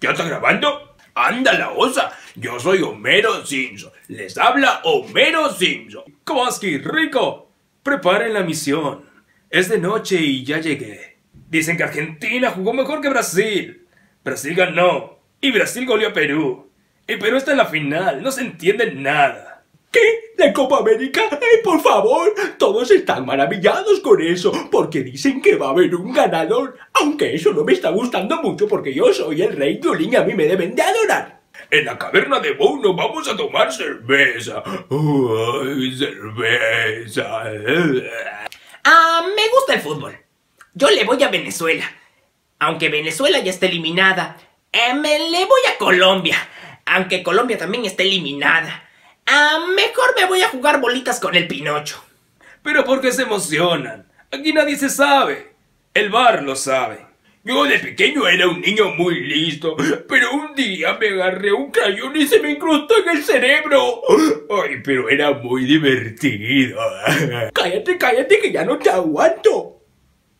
¿Ya está grabando? ¡Anda la osa! Yo soy Homero Simpson. Les habla Homero Simpson. Kowalski, rico. Preparen la misión. Es de noche y ya llegué. Dicen que Argentina jugó mejor que Brasil. Brasil ganó. Y Brasil goleó a Perú. Y Perú está en la final. No se entiende nada. ¿La Copa América? ¡Eh, por favor! Todos están maravillados con eso, porque dicen que va a haber un ganador. Aunque eso no me está gustando mucho porque yo soy el rey Yulín y a mí me deben de adorar. En la caverna de Bono vamos a tomar cerveza. ¡Ay, cerveza! Ah, me gusta el fútbol. Yo le voy a Venezuela. Aunque Venezuela ya está eliminada. Eh, me le voy a Colombia. Aunque Colombia también está eliminada. Ah, mejor me voy a jugar bolitas con el Pinocho. Pero ¿por qué se emocionan? Aquí nadie se sabe. El bar lo sabe. Yo de pequeño era un niño muy listo, pero un día me agarré un crayón y se me incrustó en el cerebro. Ay, pero era muy divertido. Cállate, cállate que ya no te aguanto.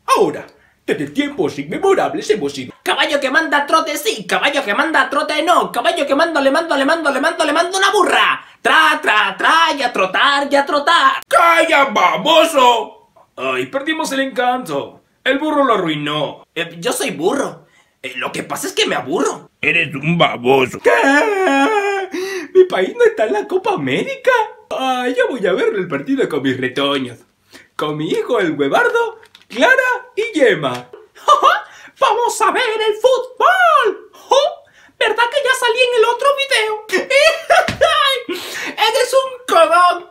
Ahora, desde tiempos inmemorables hemos ido. Caballo que manda trote sí, caballo que manda trote no, caballo que mando, le mando, le mando, le mando, le mando una burra. Tra, tra, tra, y a trotar, y a trotar. ¡Calla, baboso! Ay, perdimos el encanto. El burro lo arruinó. Eh, yo soy burro. Eh, lo que pasa es que me aburro. Eres un baboso. ¿Qué? ¿Mi país no está en la Copa América? Ay, yo voy a ver el partido con mis retoños. Con mi hijo el huevardo, Clara y Yema. ¡Vamos a ver el fútbol! ¿Verdad que ya salí en el otro video? ¡Eres un codón!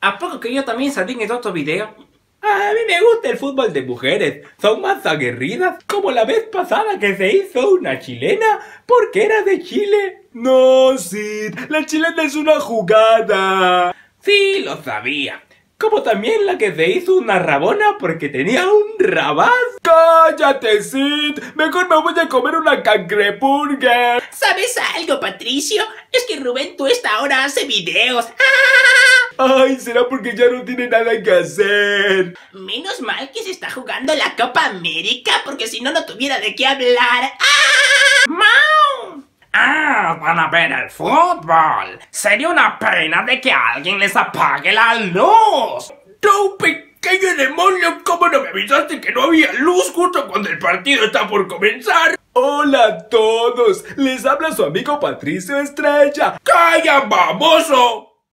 ¿A poco que yo también salí en el otro video? A mí me gusta el fútbol de mujeres. Son más aguerridas, como la vez pasada que se hizo una chilena porque era de Chile. No, Sid, la chilena es una jugada. Sí, lo sabía. Como también la que se hizo una rabona porque tenía un rabaz. ¡Cállate, Sid! Mejor me voy a comer una cangreburger. ¿Sabes algo, Patricio? Es que Rubén esta ahora hace videos. Ay, será porque ya no tiene nada que hacer. Menos mal que se está jugando la Copa América, porque si no, no tuviera de qué hablar. ¡Ah! ¡Mau! Ah, van a ver el fútbol. Sería una pena de que alguien les apague la luz. ¡Tú, pequeño demonio! ¿Cómo no me avisaste que no había luz justo cuando el partido está por comenzar? Hola a todos, les habla su amigo Patricio Estrella. ¡Calla, baboso!